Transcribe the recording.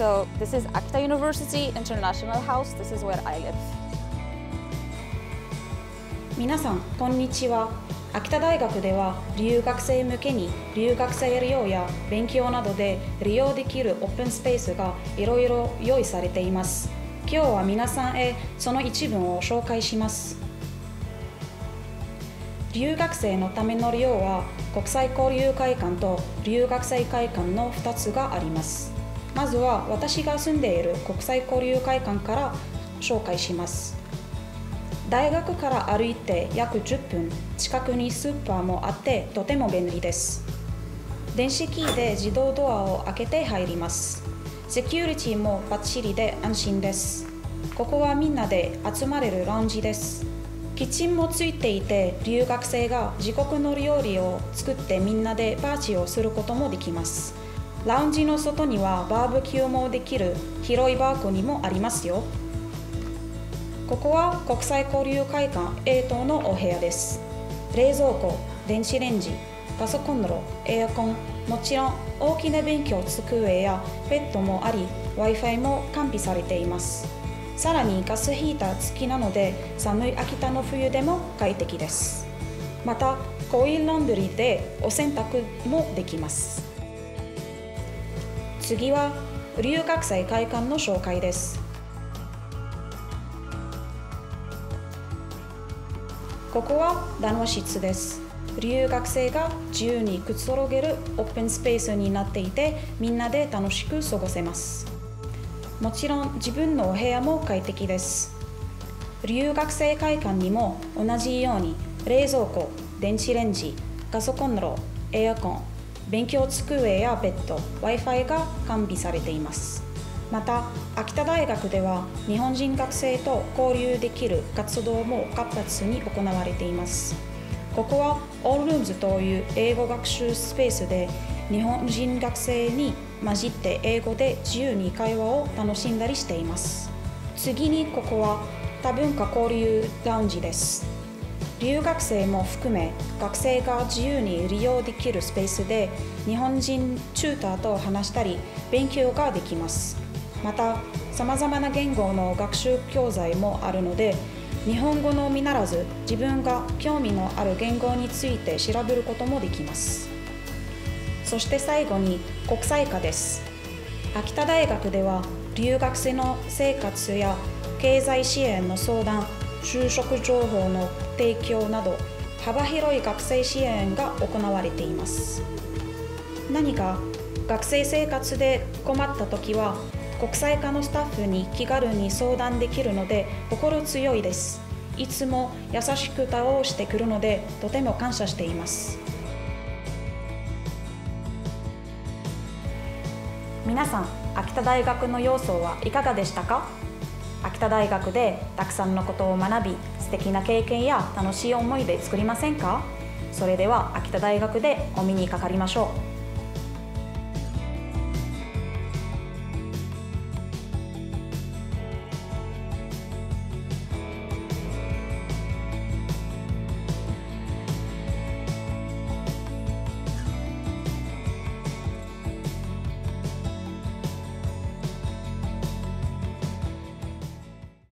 So this is Akita University International House. This is where I live. 皆さんこんにちは秋田大学では留学生向けに留学生利用や勉強などで利用できるオープンスペースがいろいろ用意されています今日は皆さんへその一部を紹介します留学生のための利用は国際交流会館と留学生会館の2つがありますまずは私が住んでいる国際交流会館から紹介します。大学から歩いて約10分近くにスーパーもあってとても便利です。電子キーで自動ドアを開けて入ります。セキュリティもバッチリで安心です。ここはみんなで集まれるラウンジです。キッチンもついていて留学生が自国の料理を作ってみんなでパーティーをすることもできます。ラウンジの外にはバーベキューもできる広いバーコニーもありますよ。ここは国際交流会館 A 棟のお部屋です。冷蔵庫電子レンジパソコン炉エアコンもちろん大きな勉強机やベッドもあり w i f i も完備されています。さらにガスヒーター付きなので寒い秋田の冬でも快適です。またコインランドリーでお洗濯もできます。次は留学生会館の紹介です。ここは談話室です。留学生が自由にくつろげるオープンスペースになっていてみんなで楽しく過ごせます。もちろん自分のお部屋も快適です。留学生会館にも同じように冷蔵庫電子レンジガソコンロエアコン勉強机やベッド w i f i が完備されています。また秋田大学では日本人学生と交流できる活動も活発に行われています。ここは All Rooms という英語学習スペースで日本人学生に混じって英語で自由に会話を楽しんだりしています。次にここは多文化交流ラウンジです。留学生も含め学生が自由に利用できるスペースで日本人チューターと話したり勉強ができます。またさまざまな言語の学習教材もあるので日本語のみならず自分が興味のある言語について調べることもできます。そして最後に国際化です。秋田大学では留学生の生活や経済支援の相談就職情報の提供など幅広い学生支援が行われています。何か学生生活で困った時は国際化のスタッフに気軽に相談できるので心強いです。いつも優しく対応してくるのでとても感謝しています。皆さん秋田大学の要素はいかがでしたか？秋田大学でたくさんのことを学び素敵な経験や楽しい思い出作りませんか？それでは秋田大学でお目にかかりましょう。